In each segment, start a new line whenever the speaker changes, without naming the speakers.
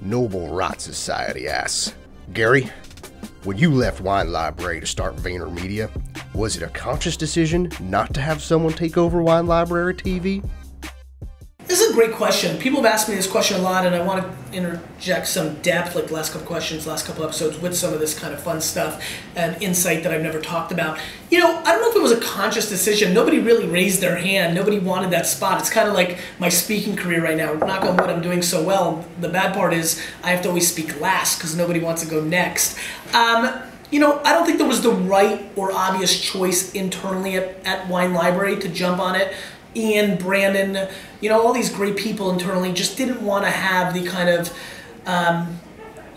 Noble Rot Society asks Gary, when you left Wine Library to start VaynerMedia, was it a conscious decision not to have someone take over Wine Library TV?
Great question. People have asked me this question a lot, and I want to interject some depth, like the last couple questions, last couple episodes, with some of this kind of fun stuff and insight that I've never talked about. You know, I don't know if it was a conscious decision. Nobody really raised their hand. Nobody wanted that spot. It's kind of like my speaking career right now. Knock on wood, I'm doing so well. The bad part is I have to always speak last because nobody wants to go next. Um, you know, I don't think there was the right or obvious choice internally at, at Wine Library to jump on it. Ian, Brandon, you know, all these great people internally just didn't want to have the kind of, um,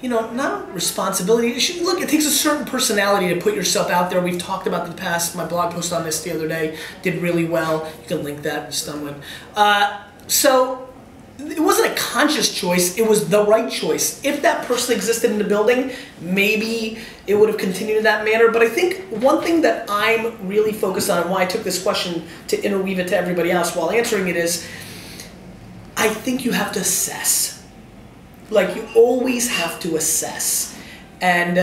you know, not responsibility. Look, it takes a certain personality to put yourself out there. We've talked about the past. My blog post on this the other day did really well. You can link that in. Uh, so conscious choice it was the right choice. If that person existed in the building maybe it would have continued in that manner. But i think one thing that i'm really focused on and why i took this question to interweave it to everybody else while answering it is i think you have to assess. Like you always have to assess. And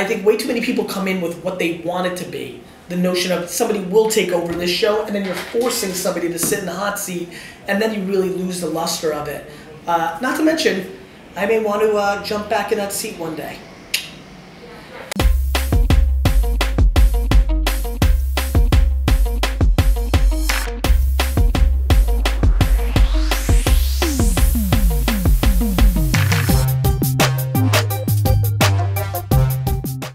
i think way too many people come in with what they want it to be. The notion of somebody will take over this show, and then you're forcing somebody to sit in the hot seat, and then you really lose the luster of it. Uh, not to mention, I may want to uh, jump back in that seat one day.